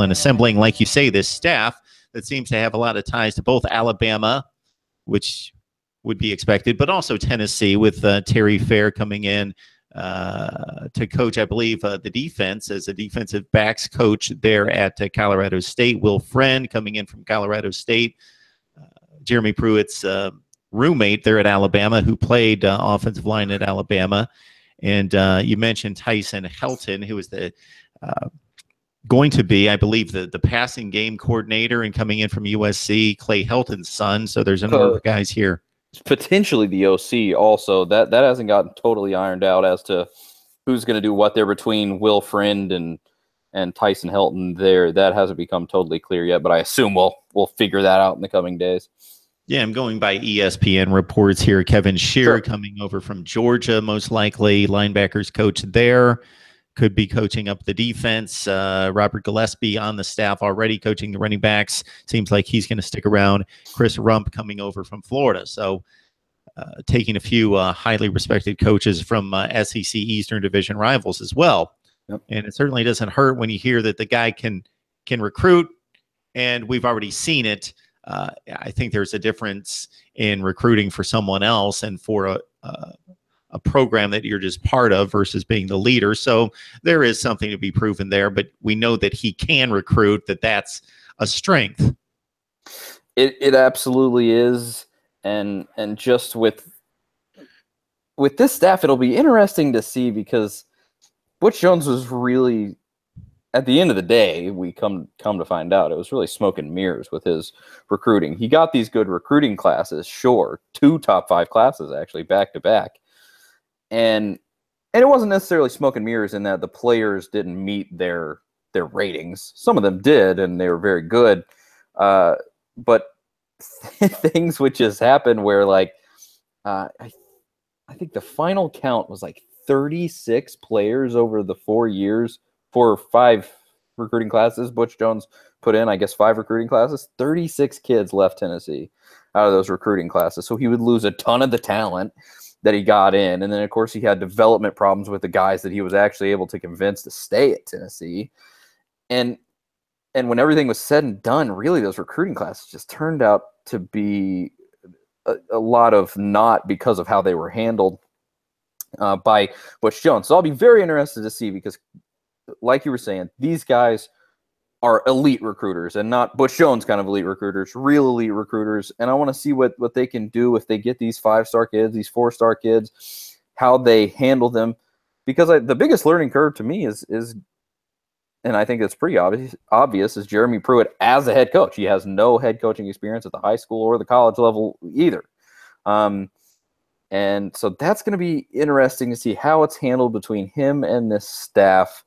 and assembling, like you say, this staff that seems to have a lot of ties to both Alabama, which would be expected, but also Tennessee with uh, Terry Fair coming in uh, to coach, I believe, uh, the defense as a defensive backs coach there at uh, Colorado State. Will Friend coming in from Colorado State. Uh, Jeremy Pruitt's uh, roommate there at Alabama, who played offensive line at Alabama. And you mentioned Tyson Helton, who was the going to be, I believe, the the passing game coordinator and coming in from USC, Clay Helton's son. So there's a number of uh, guys here potentially the OC also. That that hasn't gotten totally ironed out as to who's going to do what there between Will Friend and and Tyson Helton there. That hasn't become totally clear yet, but I assume we'll we'll figure that out in the coming days. Yeah, I'm going by ESPN reports here. Kevin Sherrer. coming over from Georgia, most likely linebackers coach there could be coaching up the defense. Uh, Robert Gillespie on the staff already coaching the running backs. Seems like he's going to stick around. Chris Rumph coming over from Florida. So uh, taking a few uh, highly respected coaches from uh, SEC Eastern Division rivals as well. Yep. And it certainly doesn't hurt when you hear that the guy can can recruit, and we've already seen it. Uh, I think there's a difference in recruiting for someone else and for a, a a program that you're just part of versus being the leader. So there is something to be proven there, but we know that he can recruit, that that's a strength. It, it absolutely is. And, and just with, with this staff, it'll be interesting to see because Butch Jones was really, at the end of the day, we come, come to find out it was really smoke and mirrors with his recruiting. He got these good recruiting classes, sure, two top five classes actually back to back and and it wasn't necessarily smoke and mirrors in that the players didn't meet their their ratings. Some of them did, and they were very good. Uh, but things would just happen where, like, uh, I, I think the final count was like 36 players over the four years, four or five recruiting classes. Butch Jones put in, I guess, five recruiting classes. 36 kids left Tennessee out of those recruiting classes. So he would lose a ton of the talent that he got in. And then, of course, he had development problems with the guys that he was actually able to convince to stay at Tennessee. And and when everything was said and done, really those recruiting classes just turned out to be a, a lot of not because of how they were handled uh, by Butch Jones. So I'll be very interested to see because, like you were saying, these guys – are elite recruiters and not Butch Jones kind of elite recruiters, real elite recruiters. And I want to see what what they can do if they get these five star kids, these four star kids, how they handle them. Because I, the biggest learning curve to me is is, and I think it's pretty obvious. Obvious is Jeremy Pruitt as a head coach. He has no head coaching experience at the high school or the college level either. Um, and so that's going to be interesting to see how it's handled between him and this staff